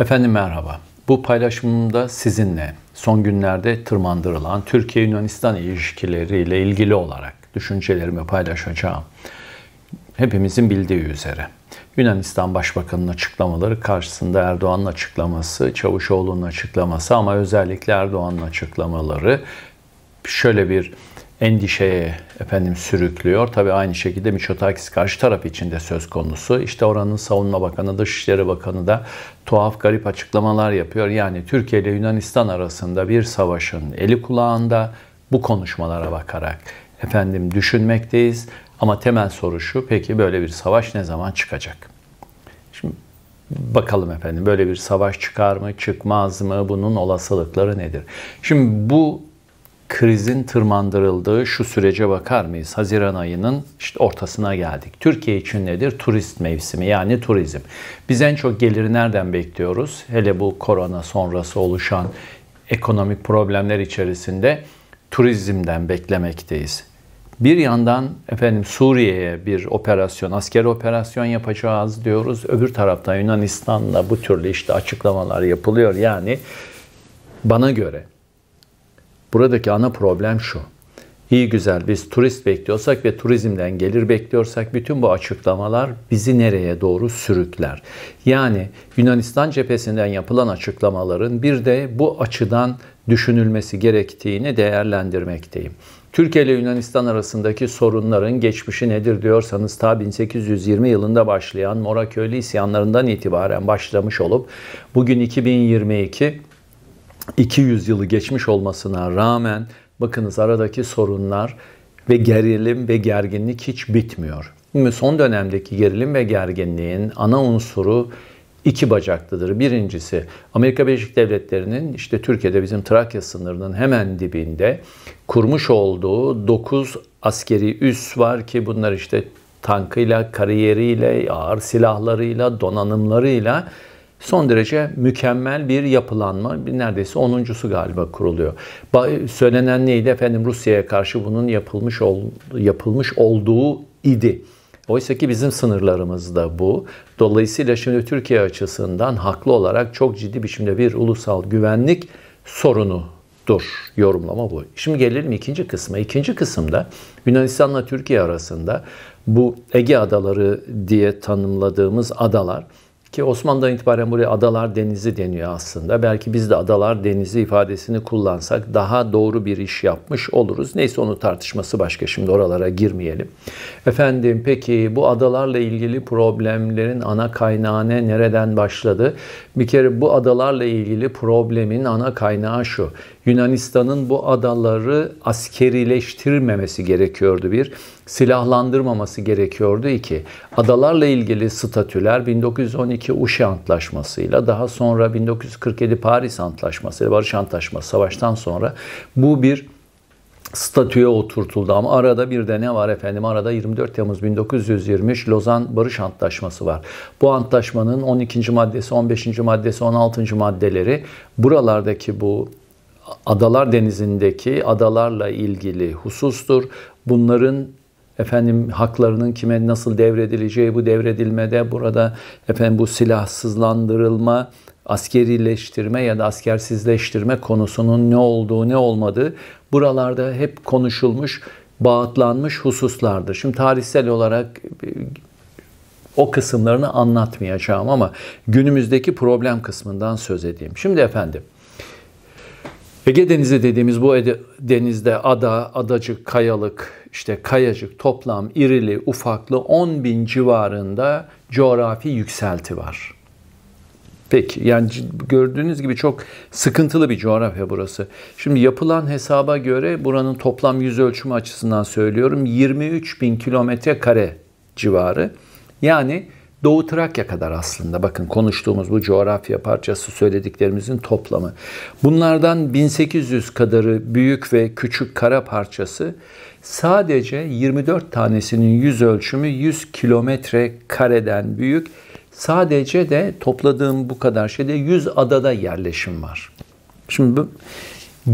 Efendim merhaba. Bu paylaşımımda sizinle son günlerde tırmandırılan Türkiye-Yunanistan ilişkileriyle ilgili olarak düşüncelerimi paylaşacağım. Hepimizin bildiği üzere Yunanistan Başbakanı'nın açıklamaları karşısında Erdoğan'ın açıklaması, Çavuşoğlu'nun açıklaması ama özellikle Erdoğan'ın açıklamaları şöyle bir endişeye efendim sürüklüyor. Tabii aynı şekilde Miçotakis karşı taraf için de söz konusu. İşte oranın savunma bakanı, dışişleri bakanı da tuhaf garip açıklamalar yapıyor. Yani Türkiye ile Yunanistan arasında bir savaşın eli kulağında bu konuşmalara bakarak efendim düşünmekteyiz. Ama temel soru şu, peki böyle bir savaş ne zaman çıkacak? Şimdi bakalım efendim böyle bir savaş çıkar mı, çıkmaz mı, bunun olasılıkları nedir? Şimdi bu krizin tırmandırıldığı şu sürece bakar mıyız? Haziran ayının işte ortasına geldik. Türkiye için nedir? Turist mevsimi yani turizm. Biz en çok geliri nereden bekliyoruz? Hele bu korona sonrası oluşan ekonomik problemler içerisinde turizmden beklemekteyiz. Bir yandan efendim Suriye'ye bir operasyon, askeri operasyon yapacağız diyoruz. Öbür taraftan Yunanistan'la bu türlü işte açıklamalar yapılıyor. Yani bana göre buradaki ana problem şu. İyi güzel biz turist bekliyorsak ve turizmden gelir bekliyorsak bütün bu açıklamalar bizi nereye doğru sürükler? Yani Yunanistan cephesinden yapılan açıklamaların bir de bu açıdan düşünülmesi gerektiğini değerlendirmekteyim. Türkiye ile Yunanistan arasındaki sorunların geçmişi nedir diyorsanız ta 1820 yılında başlayan Moraköylü isyanlarından itibaren başlamış olup bugün 2022 200 yılı geçmiş olmasına rağmen bakınız aradaki sorunlar ve gerilim ve gerginlik hiç bitmiyor. Şimdi son dönemdeki gerilim ve gerginliğin ana unsuru iki bacaklıdır. Birincisi Amerika Birleşik Devletleri'nin işte Türkiye'de bizim Trakya sınırının hemen dibinde kurmuş olduğu 9 askeri üs var ki bunlar işte tankıyla, kariyeriyle, ağır silahlarıyla, donanımlarıyla son derece mükemmel bir yapılanma. Neredeyse onuncusu galiba kuruluyor. Söylenen neydi? Efendim Rusya'ya karşı bunun yapılmış ol, yapılmış olduğu idi. Oysa ki bizim sınırlarımızda bu. Dolayısıyla şimdi Türkiye açısından haklı olarak çok ciddi biçimde bir ulusal güvenlik sorunudur. Yorumlama bu. Şimdi gelelim ikinci kısma. İkinci kısımda Yunanistan'la Türkiye arasında bu Ege Adaları diye tanımladığımız adalar ki Osmanlı'dan itibaren buraya Adalar Denizi deniyor aslında. Belki biz de Adalar Denizi ifadesini kullansak daha doğru bir iş yapmış oluruz. Neyse onu tartışması başka şimdi oralara girmeyelim. Efendim peki bu adalarla ilgili problemlerin ana kaynağı ne? Nereden başladı? Bir kere bu adalarla ilgili problemin ana kaynağı şu. Yunanistan'ın bu adaları askerileştirmemesi gerekiyordu bir. Silahlandırmaması gerekiyordu iki. Adalarla ilgili statüler 1912 Uşi Antlaşması'yla daha sonra 1947 Paris Antlaşması, Barış Antlaşması savaştan sonra bu bir statüye oturtuldu ama arada bir de ne var efendim? Arada 24 Temmuz 1923 Lozan Barış Antlaşması var. Bu antlaşmanın 12. maddesi, 15. maddesi, 16. maddeleri buralardaki bu Adalar Denizi'ndeki adalarla ilgili husustur. Bunların efendim haklarının kime nasıl devredileceği bu devredilmede burada efendim bu silahsızlandırılma, askerileştirme ya da askersizleştirme konusunun ne olduğu ne olmadığı buralarda hep konuşulmuş, bağıtlanmış hususlardır. Şimdi tarihsel olarak e, o kısımlarını anlatmayacağım ama günümüzdeki problem kısmından söz edeyim. Şimdi efendim Ege Denizi dediğimiz bu denizde ada, adacık, kayalık, işte kayacık toplam irili ufaklı 10 bin civarında coğrafi yükselti var. Peki yani gördüğünüz gibi çok sıkıntılı bir coğrafya burası. Şimdi yapılan hesaba göre buranın toplam yüz ölçümü açısından söylüyorum 23 bin kilometre kare civarı. Yani Doğu Trakya kadar aslında bakın konuştuğumuz bu coğrafya parçası söylediklerimizin toplamı. Bunlardan 1800 kadarı büyük ve küçük kara parçası sadece 24 tanesinin yüz ölçümü 100 kilometre kareden büyük. Sadece de topladığım bu kadar şeyde 100 adada yerleşim var. Şimdi bu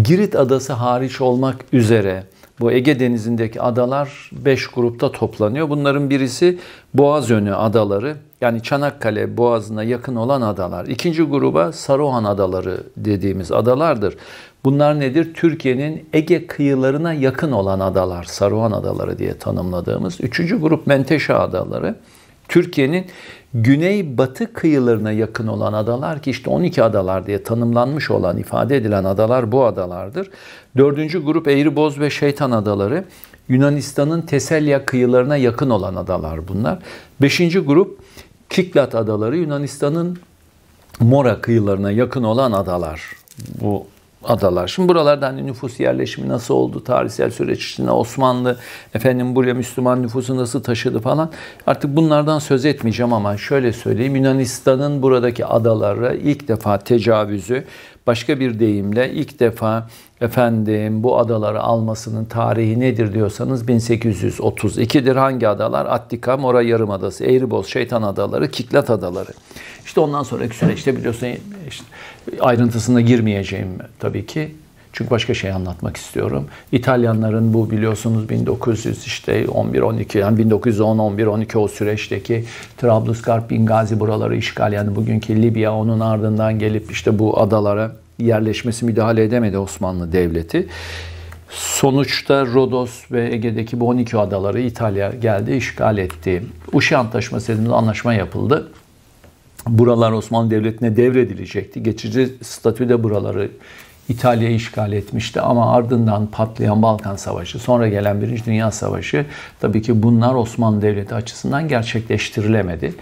Girit adası hariç olmak üzere bu Ege Denizi'ndeki adalar 5 grupta toplanıyor. Bunların birisi Boğaz önü adaları. Yani Çanakkale Boğazı'na yakın olan adalar. İkinci gruba Saruhan adaları dediğimiz adalardır. Bunlar nedir? Türkiye'nin Ege kıyılarına yakın olan adalar, Saruhan adaları diye tanımladığımız. Üçüncü grup Menteşe adaları. Türkiye'nin güney-batı kıyılarına yakın olan adalar ki işte 12 adalar diye tanımlanmış olan, ifade edilen adalar bu adalardır. Dördüncü grup Eğriboz ve Şeytan adaları. Yunanistan'ın Teselya kıyılarına yakın olan adalar bunlar. Beşinci grup Kiklat adaları Yunanistan'ın Mora kıyılarına yakın olan adalar. Bu adalar. Şimdi buralarda hani nüfus yerleşimi nasıl oldu, tarihsel süreç içinde Osmanlı, efendim buraya Müslüman nüfusu nasıl taşıdı falan. Artık bunlardan söz etmeyeceğim ama şöyle söyleyeyim. Yunanistan'ın buradaki adalara ilk defa tecavüzü, başka bir deyimle ilk defa efendim bu adaları almasının tarihi nedir diyorsanız 1832'dir. Hangi adalar? Attika, Mora Yarımadası, Eğriboz, Şeytan Adaları, Kiklat Adaları. İşte ondan sonraki süreçte biliyorsun işte ayrıntısına girmeyeceğim tabii ki. Çünkü başka şey anlatmak istiyorum. İtalyanların bu biliyorsunuz 1900 işte 11 12 yani 1910 11 12 o süreçteki Trablusgarp, Bingazi buraları işgal yani bugünkü Libya onun ardından gelip işte bu adalara yerleşmesi müdahale edemedi Osmanlı Devleti. Sonuçta Rodos ve Ege'deki bu 12 adaları İtalya geldi, işgal etti. Uşi Antlaşması dediğimiz anlaşma yapıldı. Buralar Osmanlı Devleti'ne devredilecekti. Geçici statüde buraları İtalya işgal etmişti ama ardından patlayan Balkan Savaşı, sonra gelen Birinci Dünya Savaşı tabii ki bunlar Osmanlı Devleti açısından gerçekleştirilemedi.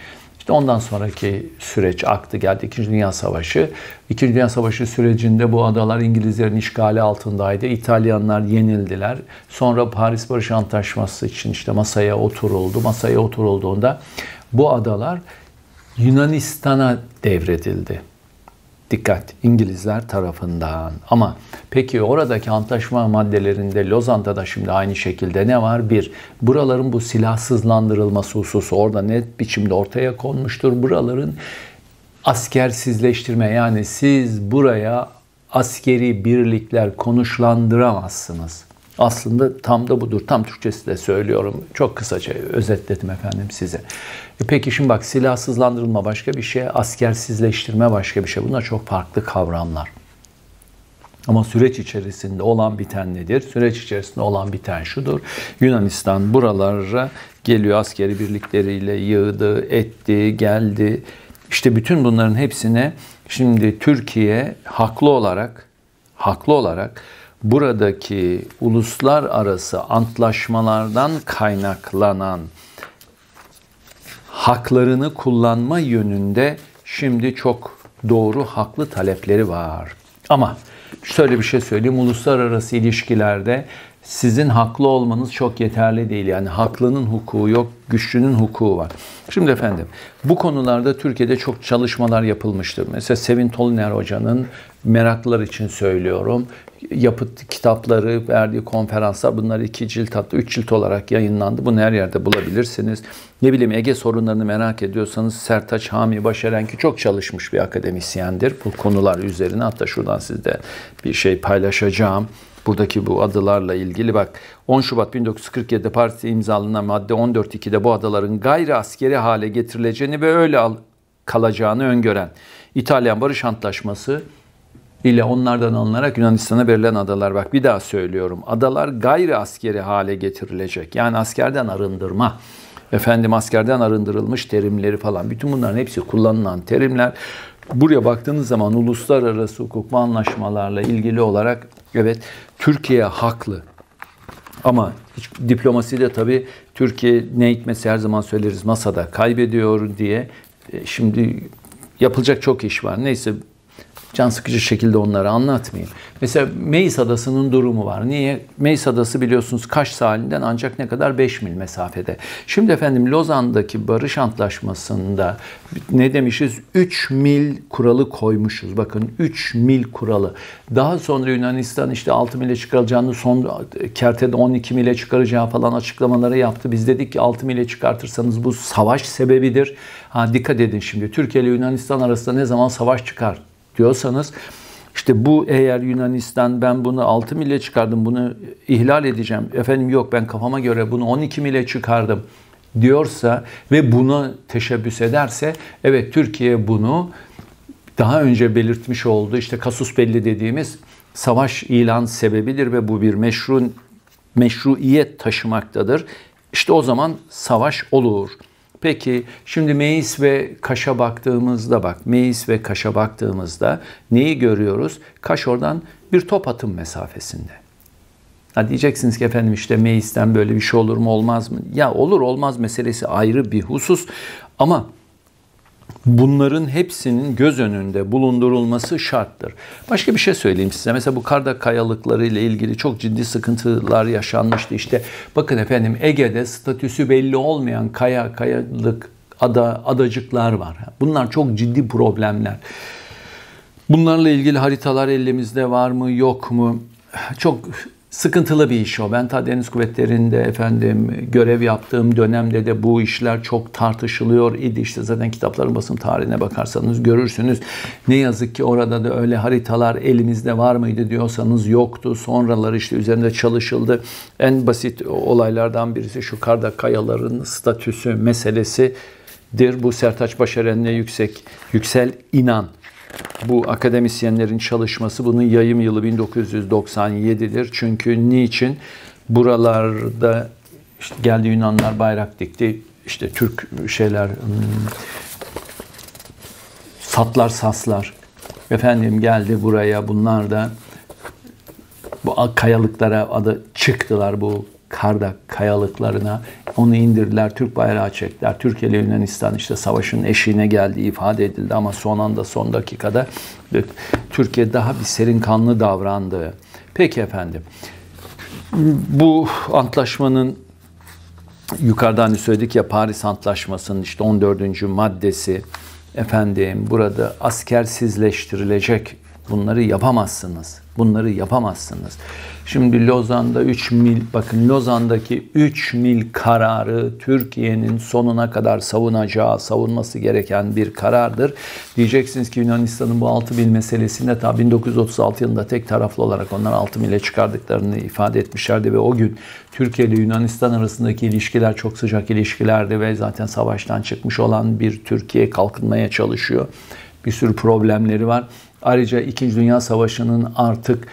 İşte ondan sonraki süreç aktı geldi İkinci Dünya Savaşı. İkinci Dünya Savaşı sürecinde bu adalar İngilizlerin işgali altındaydı. İtalyanlar yenildiler. Sonra Paris Barış Antlaşması için işte masaya oturuldu. Masaya oturulduğunda bu adalar Yunanistan'a devredildi. Dikkat İngilizler tarafından. Ama peki oradaki antlaşma maddelerinde Lozan'da da şimdi aynı şekilde ne var? Bir, buraların bu silahsızlandırılması hususu orada net biçimde ortaya konmuştur. Buraların askersizleştirme yani siz buraya askeri birlikler konuşlandıramazsınız. Aslında tam da budur. Tam Türkçesi de söylüyorum. Çok kısaca özetledim efendim size. E peki şimdi bak silahsızlandırılma başka bir şey, askersizleştirme başka bir şey. Bunlar çok farklı kavramlar. Ama süreç içerisinde olan biten nedir? Süreç içerisinde olan biten şudur. Yunanistan buralara geliyor askeri birlikleriyle yığdı, etti, geldi. İşte bütün bunların hepsine şimdi Türkiye haklı olarak haklı olarak buradaki uluslararası antlaşmalardan kaynaklanan haklarını kullanma yönünde şimdi çok doğru haklı talepleri var. Ama şöyle bir şey söyleyeyim. Uluslararası ilişkilerde sizin haklı olmanız çok yeterli değil. Yani haklının hukuku yok, güçlünün hukuku var. Şimdi efendim bu konularda Türkiye'de çok çalışmalar yapılmıştır. Mesela Sevin Toliner Hoca'nın meraklılar için söylüyorum yapıt kitapları, verdiği konferanslar bunlar iki cilt hatta üç cilt olarak yayınlandı. Bunu her yerde bulabilirsiniz. Ne bileyim Ege sorunlarını merak ediyorsanız Sertaç Hami Başarenki çok çalışmış bir akademisyendir bu konular üzerine. Hatta şuradan sizde bir şey paylaşacağım. Buradaki bu adalarla ilgili bak 10 Şubat 1947'de Paris'te imzalanan madde 14.2'de bu adaların gayri askeri hale getirileceğini ve öyle kalacağını öngören İtalyan Barış Antlaşması ile onlardan alınarak Yunanistan'a verilen adalar. Bak bir daha söylüyorum. Adalar gayri askeri hale getirilecek. Yani askerden arındırma. Efendim askerden arındırılmış terimleri falan. Bütün bunların hepsi kullanılan terimler. Buraya baktığınız zaman uluslararası hukuk ve anlaşmalarla ilgili olarak evet Türkiye haklı. Ama hiç, diplomasi de tabii Türkiye ne hikmetse her zaman söyleriz masada kaybediyor diye. E, şimdi yapılacak çok iş var. Neyse can sıkıcı şekilde onları anlatmayayım. Mesela Meis Adası'nın durumu var. Niye? Meis Adası biliyorsunuz Kaş sahilinden ancak ne kadar 5 mil mesafede. Şimdi efendim Lozan'daki barış antlaşmasında ne demişiz? 3 mil kuralı koymuşuz. Bakın 3 mil kuralı. Daha sonra Yunanistan işte 6 mile çıkarılacağını son kertede 12 mile çıkaracağı falan açıklamaları yaptı. Biz dedik ki 6 mile çıkartırsanız bu savaş sebebidir. Ha dikkat edin şimdi Türkiye ile Yunanistan arasında ne zaman savaş çıkar? Diyorsanız İşte bu eğer Yunanistan ben bunu 6 mile çıkardım bunu ihlal edeceğim. Efendim yok ben kafama göre bunu 12 mile çıkardım diyorsa ve buna teşebbüs ederse evet Türkiye bunu daha önce belirtmiş oldu. İşte kasus belli dediğimiz savaş ilan sebebidir ve bu bir meşru meşruiyet taşımaktadır. İşte o zaman savaş olur. Peki şimdi Meis ve Kaş'a baktığımızda bak Meis ve Kaş'a baktığımızda neyi görüyoruz? Kaş oradan bir top atım mesafesinde. Ha diyeceksiniz ki efendim işte Meis'ten böyle bir şey olur mu olmaz mı? Ya olur olmaz meselesi ayrı bir husus ama bunların hepsinin göz önünde bulundurulması şarttır. Başka bir şey söyleyeyim size. Mesela bu karda kayalıkları ile ilgili çok ciddi sıkıntılar yaşanmıştı. İşte bakın efendim Ege'de statüsü belli olmayan kaya kayalık ada adacıklar var. Bunlar çok ciddi problemler. Bunlarla ilgili haritalar elimizde var mı yok mu? Çok Sıkıntılı bir iş o. Ben ta deniz kuvvetlerinde efendim görev yaptığım dönemde de bu işler çok tartışılıyor idi. İşte zaten kitapların basım tarihine bakarsanız görürsünüz. Ne yazık ki orada da öyle haritalar elimizde var mıydı diyorsanız yoktu. Sonraları işte üzerinde çalışıldı. En basit olaylardan birisi şu karda kayaların statüsü meselesidir. Bu Sertaç Başaren'le yüksek Yüksel inan bu akademisyenlerin çalışması bunun yayım yılı 1997'dir. Çünkü niçin? Buralarda işte geldi Yunanlar bayrak dikti. İşte Türk şeyler hmm, satlar saslar efendim geldi buraya bunlar da bu kayalıklara adı çıktılar bu karda kayalıklarına onu indirdiler. Türk bayrağı çektiler. Türkiye ile Yunanistan işte savaşın eşiğine geldiği ifade edildi ama son anda son dakikada Türkiye daha bir serin kanlı davrandı. Peki efendim. Bu antlaşmanın yukarıdan hani söyledik ya Paris Antlaşması'nın işte 14. maddesi efendim burada askersizleştirilecek bunları yapamazsınız. Bunları yapamazsınız. Şimdi Lozan'da 3 mil, bakın Lozan'daki 3 mil kararı Türkiye'nin sonuna kadar savunacağı, savunması gereken bir karardır. Diyeceksiniz ki Yunanistan'ın bu 6 mil meselesinde ta 1936 yılında tek taraflı olarak onlar 6 mile çıkardıklarını ifade etmişlerdi ve o gün Türkiye ile Yunanistan arasındaki ilişkiler çok sıcak ilişkilerdi ve zaten savaştan çıkmış olan bir Türkiye kalkınmaya çalışıyor. Bir sürü problemleri var. Ayrıca İkinci Dünya Savaşı'nın artık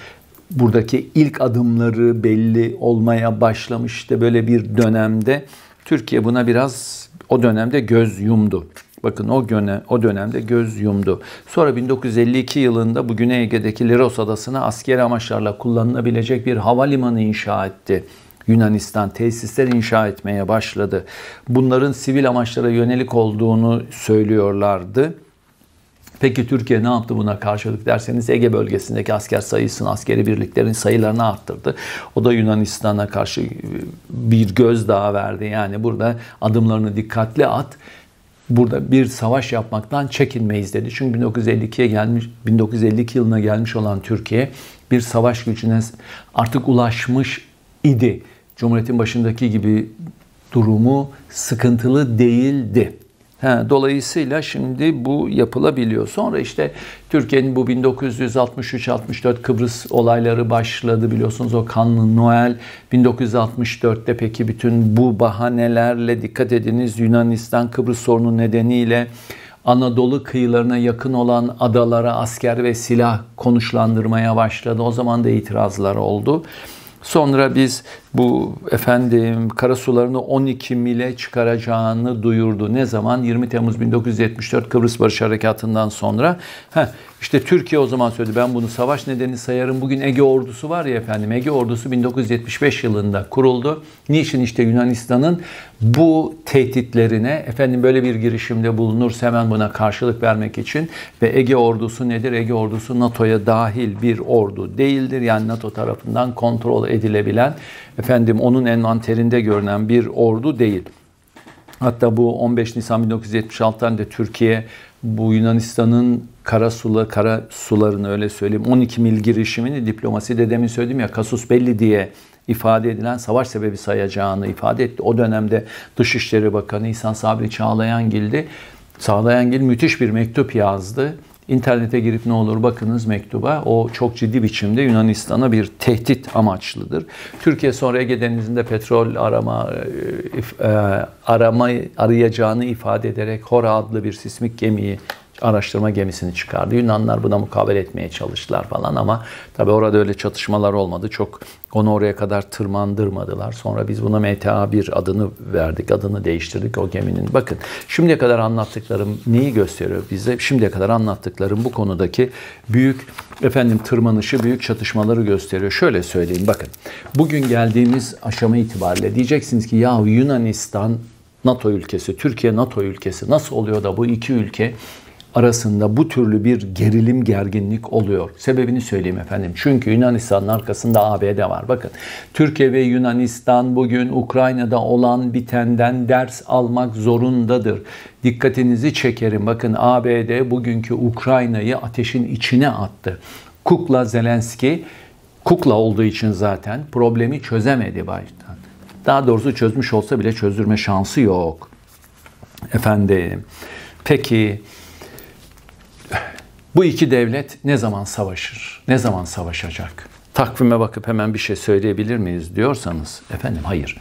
buradaki ilk adımları belli olmaya başlamış işte böyle bir dönemde Türkiye buna biraz o dönemde göz yumdu. Bakın o göne, o dönemde göz yumdu. Sonra 1952 yılında bu Güney Ege'deki Leros Adası'na askeri amaçlarla kullanılabilecek bir havalimanı inşa etti. Yunanistan tesisler inşa etmeye başladı. Bunların sivil amaçlara yönelik olduğunu söylüyorlardı. Peki Türkiye ne yaptı buna karşılık derseniz Ege bölgesindeki asker sayısını, askeri birliklerin sayılarını arttırdı. O da Yunanistan'a karşı bir gözdağı verdi. Yani burada adımlarını dikkatli at. Burada bir savaş yapmaktan çekinmeyiz dedi. Çünkü 1952'ye gelmiş 1952 yılına gelmiş olan Türkiye bir savaş gücüne artık ulaşmış idi. Cumhuriyetin başındaki gibi durumu sıkıntılı değildi. He, dolayısıyla şimdi bu yapılabiliyor. Sonra işte Türkiye'nin bu 1963-64 Kıbrıs olayları başladı biliyorsunuz o kanlı Noel 1964'te peki bütün bu bahanelerle dikkat ediniz Yunanistan Kıbrıs sorunu nedeniyle Anadolu kıyılarına yakın olan adalara asker ve silah konuşlandırmaya başladı. O zaman da itirazlar oldu. Sonra biz bu efendim karasularını 12 mile çıkaracağını duyurdu. Ne zaman? 20 Temmuz 1974 Kıbrıs Barış Harekatı'ndan sonra. Heh, işte Türkiye o zaman söyledi ben bunu savaş nedeni sayarım. Bugün Ege ordusu var ya efendim. Ege ordusu 1975 yılında kuruldu. Niçin işte Yunanistan'ın bu tehditlerine efendim böyle bir girişimde bulunursa hemen buna karşılık vermek için ve Ege ordusu nedir? Ege ordusu NATO'ya dahil bir ordu değildir. Yani NATO tarafından kontrol edilebilen efendim onun envanterinde görünen bir ordu değil. Hatta bu 15 Nisan 1976'dan da Türkiye bu Yunanistan'ın kara sula kara sularını öyle söyleyeyim 12 mil girişimini diplomasi de demin söyledim ya kasus belli diye ifade edilen savaş sebebi sayacağını ifade etti. O dönemde Dışişleri Bakanı İhsan Sabri Çağlayangil'di. Çağlayangil müthiş bir mektup yazdı. İnternete girip ne olur bakınız mektuba. O çok ciddi biçimde Yunanistan'a bir tehdit amaçlıdır. Türkiye sonra Ege Denizi'nde petrol arama e, e, arama arayacağını ifade ederek Hora adlı bir sismik gemiyi araştırma gemisini çıkardı. Yunanlar buna mukabele etmeye çalıştılar falan ama tabi orada öyle çatışmalar olmadı. Çok onu oraya kadar tırmandırmadılar. Sonra biz buna MTA1 adını verdik. Adını değiştirdik o geminin. Bakın şimdiye kadar anlattıklarım neyi gösteriyor bize? Şimdiye kadar anlattıklarım bu konudaki büyük efendim tırmanışı, büyük çatışmaları gösteriyor. Şöyle söyleyeyim bakın. Bugün geldiğimiz aşama itibariyle diyeceksiniz ki ya Yunanistan NATO ülkesi, Türkiye NATO ülkesi nasıl oluyor da bu iki ülke arasında bu türlü bir gerilim, gerginlik oluyor. Sebebini söyleyeyim efendim. Çünkü Yunanistan'ın arkasında ABD var. Bakın Türkiye ve Yunanistan bugün Ukrayna'da olan bitenden ders almak zorundadır. Dikkatinizi çekerim. Bakın ABD bugünkü Ukrayna'yı ateşin içine attı. Kukla Zelenski kukla olduğu için zaten problemi çözemedi baştan. Daha doğrusu çözmüş olsa bile çözdürme şansı yok. Efendim. Peki bu iki devlet ne zaman savaşır? Ne zaman savaşacak? Takvime bakıp hemen bir şey söyleyebilir miyiz diyorsanız efendim hayır.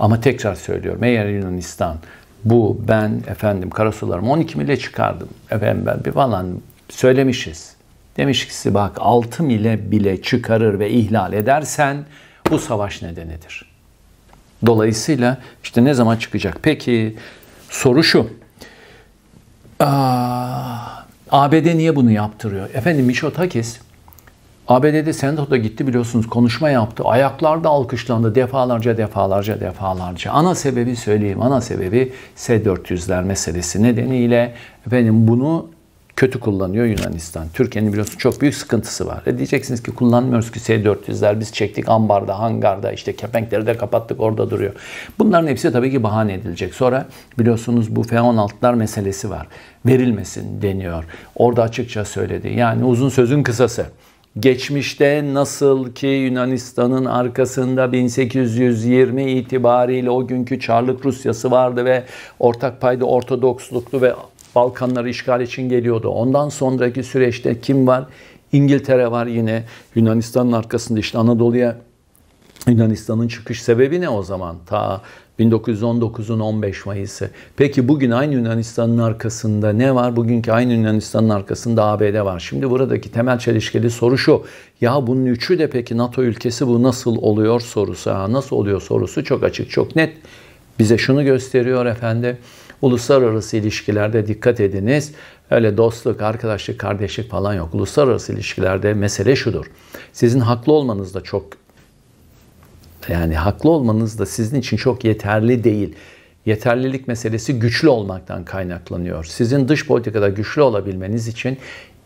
Ama tekrar söylüyorum eğer Yunanistan bu ben efendim karasularımı 12 mile çıkardım. Efendim ben bir falan söylemişiz. Demiş ki bak 6 mile bile çıkarır ve ihlal edersen bu savaş nedenidir. Dolayısıyla işte ne zaman çıkacak? Peki soru şu. Aa, ABD niye bunu yaptırıyor? Efendim Mitsotakis ABD'de Senato'da gitti biliyorsunuz konuşma yaptı. Ayaklarda alkışlandı defalarca defalarca defalarca. Ana sebebi söyleyeyim. Ana sebebi S-400'ler meselesi nedeniyle efendim bunu kötü kullanıyor Yunanistan. Türkiye'nin biliyorsun çok büyük sıkıntısı var. E diyeceksiniz ki kullanmıyoruz ki S-400'ler biz çektik ambarda, hangarda işte kepenkleri de kapattık orada duruyor. Bunların hepsi tabii ki bahane edilecek. Sonra biliyorsunuz bu F-16'lar meselesi var. Verilmesin deniyor. Orada açıkça söyledi. Yani uzun sözün kısası. Geçmişte nasıl ki Yunanistan'ın arkasında 1820 itibariyle o günkü Çarlık Rusyası vardı ve ortak payda Ortodoksluklu ve Balkanları işgal için geliyordu. Ondan sonraki süreçte kim var? İngiltere var yine Yunanistan'ın arkasında işte Anadolu'ya Yunanistan'ın çıkış sebebi ne o zaman? Ta 1919'un 15 Mayıs'ı. Peki bugün aynı Yunanistan'ın arkasında ne var? Bugünkü aynı Yunanistan'ın arkasında ABD var. Şimdi buradaki temel çelişkili soru şu. Ya bunun üçü de peki NATO ülkesi bu nasıl oluyor sorusu. Ha, nasıl oluyor sorusu çok açık, çok net. Bize şunu gösteriyor efendim. Uluslararası ilişkilerde dikkat ediniz. Öyle dostluk, arkadaşlık, kardeşlik falan yok. Uluslararası ilişkilerde mesele şudur. Sizin haklı olmanız da çok yani haklı olmanız da sizin için çok yeterli değil. Yeterlilik meselesi güçlü olmaktan kaynaklanıyor. Sizin dış politikada güçlü olabilmeniz için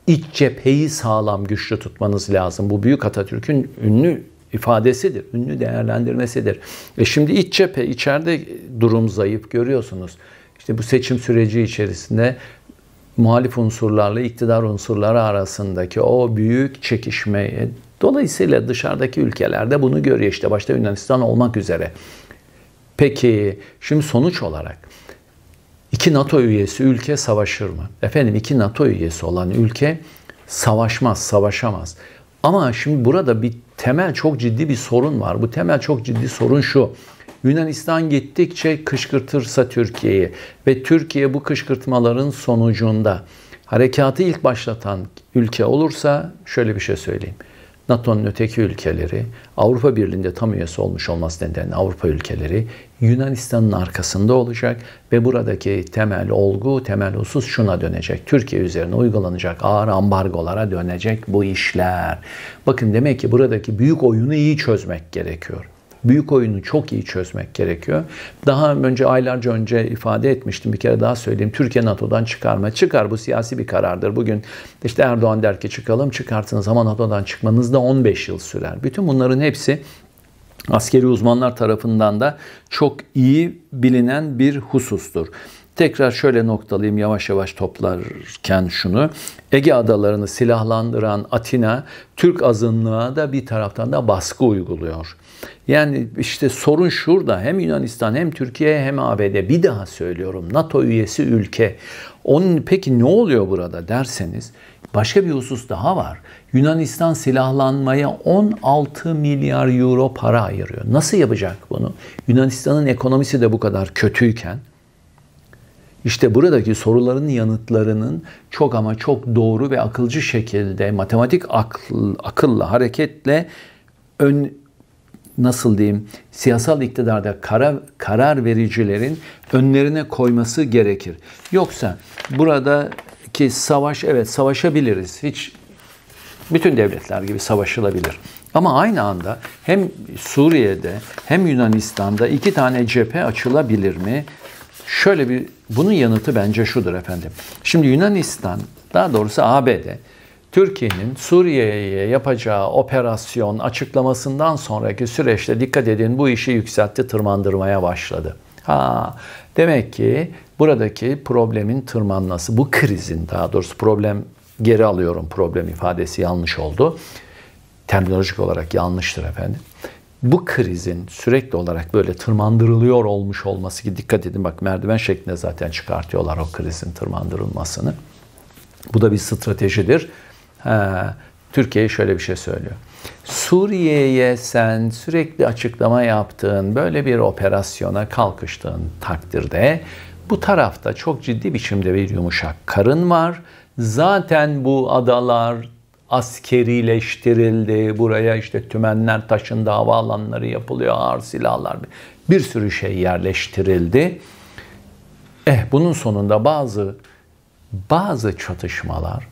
iç cepheyi sağlam güçlü tutmanız lazım. Bu büyük Atatürk'ün ünlü ifadesidir, ünlü değerlendirmesidir. Ve şimdi iç cephe, içeride durum zayıf görüyorsunuz. İşte bu seçim süreci içerisinde muhalif unsurlarla iktidar unsurları arasındaki o büyük çekişmeyi dolayısıyla dışarıdaki ülkelerde bunu görüyor işte başta Yunanistan olmak üzere. Peki şimdi sonuç olarak iki NATO üyesi ülke savaşır mı? Efendim iki NATO üyesi olan ülke savaşmaz, savaşamaz. Ama şimdi burada bir temel çok ciddi bir sorun var. Bu temel çok ciddi sorun şu. Yunanistan gittikçe kışkırtırsa Türkiye'yi ve Türkiye bu kışkırtmaların sonucunda harekatı ilk başlatan ülke olursa şöyle bir şey söyleyeyim. NATO'nun öteki ülkeleri, Avrupa Birliği'nde tam üyesi olmuş olması nedeniyle Avrupa ülkeleri Yunanistan'ın arkasında olacak ve buradaki temel olgu, temel husus şuna dönecek. Türkiye üzerine uygulanacak ağır ambargolara dönecek bu işler. Bakın demek ki buradaki büyük oyunu iyi çözmek gerekiyor büyük oyunu çok iyi çözmek gerekiyor. Daha önce aylarca önce ifade etmiştim bir kere daha söyleyeyim. Türkiye NATO'dan çıkarma. Çıkar bu siyasi bir karardır. Bugün işte Erdoğan der ki çıkalım çıkartınız ama NATO'dan çıkmanız da 15 yıl sürer. Bütün bunların hepsi askeri uzmanlar tarafından da çok iyi bilinen bir husustur. Tekrar şöyle noktalayayım yavaş yavaş toplarken şunu. Ege adalarını silahlandıran Atina, Türk azınlığa da bir taraftan da baskı uyguluyor. Yani işte sorun şurada hem Yunanistan hem Türkiye hem ABD bir daha söylüyorum NATO üyesi ülke Onun peki ne oluyor burada derseniz başka bir husus daha var. Yunanistan silahlanmaya 16 milyar euro para ayırıyor. Nasıl yapacak bunu? Yunanistan'ın ekonomisi de bu kadar kötüyken işte buradaki soruların yanıtlarının çok ama çok doğru ve akılcı şekilde matematik akıl, akılla, hareketle ön nasıl diyeyim siyasal iktidarda karar, karar vericilerin önlerine koyması gerekir. Yoksa buradaki savaş evet savaşabiliriz. Hiç bütün devletler gibi savaşılabilir. Ama aynı anda hem Suriye'de hem Yunanistan'da iki tane cephe açılabilir mi? Şöyle bir bunun yanıtı bence şudur efendim. Şimdi Yunanistan daha doğrusu ABD Türkiye'nin Suriye'ye yapacağı operasyon açıklamasından sonraki süreçte dikkat edin bu işi yükseltti, tırmandırmaya başladı. Ha, demek ki buradaki problemin tırmanması, bu krizin daha doğrusu problem geri alıyorum problem ifadesi yanlış oldu. Terminolojik olarak yanlıştır efendim. Bu krizin sürekli olarak böyle tırmandırılıyor olmuş olması ki dikkat edin bak merdiven şeklinde zaten çıkartıyorlar o krizin tırmandırılmasını. Bu da bir stratejidir. Türkiye şöyle bir şey söylüyor. Suriye'ye sen sürekli açıklama yaptığın, böyle bir operasyona kalkıştığın takdirde bu tarafta çok ciddi biçimde bir yumuşak karın var. Zaten bu adalar askerileştirildi. Buraya işte tümenler taşındı, havaalanları yapılıyor, ağır silahlar, bir sürü şey yerleştirildi. Eh bunun sonunda bazı bazı çatışmalar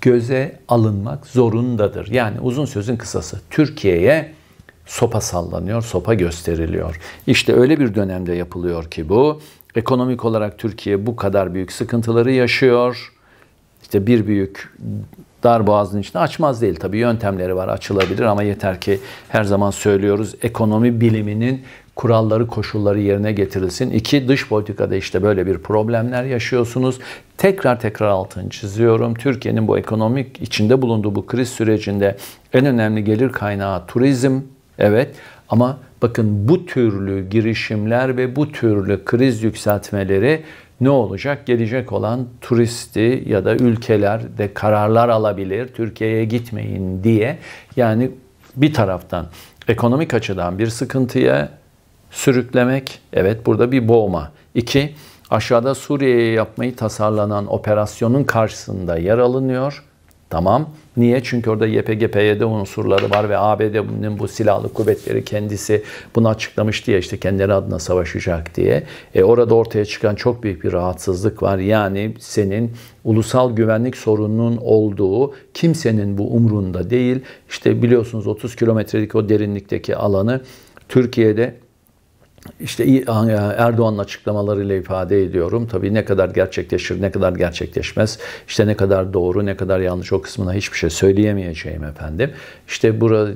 göze alınmak zorundadır. Yani uzun sözün kısası Türkiye'ye sopa sallanıyor, sopa gösteriliyor. İşte öyle bir dönemde yapılıyor ki bu. Ekonomik olarak Türkiye bu kadar büyük sıkıntıları yaşıyor. İşte bir büyük dar boğazın içinde açmaz değil. Tabii yöntemleri var açılabilir ama yeter ki her zaman söylüyoruz ekonomi biliminin kuralları, koşulları yerine getirilsin. İki, dış politikada işte böyle bir problemler yaşıyorsunuz. Tekrar tekrar altını çiziyorum. Türkiye'nin bu ekonomik içinde bulunduğu bu kriz sürecinde en önemli gelir kaynağı turizm. Evet ama bakın bu türlü girişimler ve bu türlü kriz yükseltmeleri ne olacak? Gelecek olan turisti ya da ülkeler de kararlar alabilir. Türkiye'ye gitmeyin diye. Yani bir taraftan ekonomik açıdan bir sıkıntıya sürüklemek. Evet burada bir boğma. İki, aşağıda Suriye'ye yapmayı tasarlanan operasyonun karşısında yer alınıyor. Tamam. Niye? Çünkü orada YPG, PYD unsurları var ve ABD'nin bu silahlı kuvvetleri kendisi bunu açıklamış diye işte kendileri adına savaşacak diye. E orada ortaya çıkan çok büyük bir rahatsızlık var. Yani senin ulusal güvenlik sorununun olduğu kimsenin bu umrunda değil. İşte biliyorsunuz 30 kilometrelik o derinlikteki alanı Türkiye'de işte Erdoğan'ın açıklamalarıyla ifade ediyorum. Tabii ne kadar gerçekleşir, ne kadar gerçekleşmez, işte ne kadar doğru, ne kadar yanlış o kısmına hiçbir şey söyleyemeyeceğim efendim. İşte burada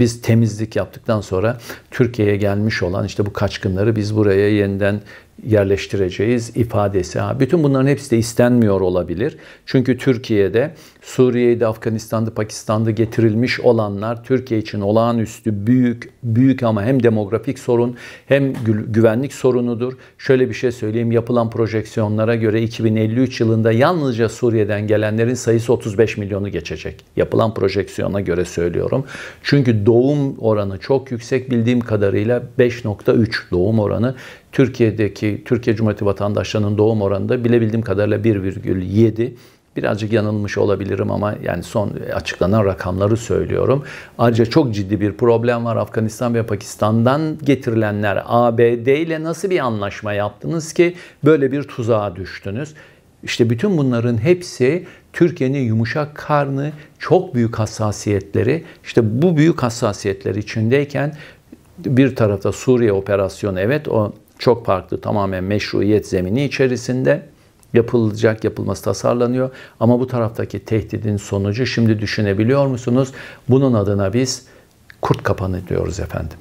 biz temizlik yaptıktan sonra Türkiye'ye gelmiş olan işte bu kaçkınları biz buraya yeniden yerleştireceğiz ifadesi. Ha, bütün bunların hepsi de istenmiyor olabilir. Çünkü Türkiye'de, Suriye'de, Afganistan'da, Pakistan'da getirilmiş olanlar Türkiye için olağanüstü büyük, büyük ama hem demografik sorun hem güvenlik sorunudur. Şöyle bir şey söyleyeyim, yapılan projeksiyonlara göre 2053 yılında yalnızca Suriye'den gelenlerin sayısı 35 milyonu geçecek. Yapılan projeksiyona göre söylüyorum. Çünkü doğum oranı çok yüksek bildiğim kadarıyla 5.3 doğum oranı. Türkiye'deki Türkiye Cumhuriyeti vatandaşlarının doğum oranı da bilebildiğim kadarıyla 1,7. Birazcık yanılmış olabilirim ama yani son açıklanan rakamları söylüyorum. Ayrıca çok ciddi bir problem var. Afganistan ve Pakistan'dan getirilenler ABD ile nasıl bir anlaşma yaptınız ki böyle bir tuzağa düştünüz? İşte bütün bunların hepsi Türkiye'nin yumuşak karnı, çok büyük hassasiyetleri. İşte bu büyük hassasiyetler içindeyken bir tarafta Suriye operasyonu evet o çok farklı tamamen meşruiyet zemini içerisinde yapılacak, yapılması tasarlanıyor. Ama bu taraftaki tehdidin sonucu şimdi düşünebiliyor musunuz? Bunun adına biz kurt kapanı diyoruz efendim.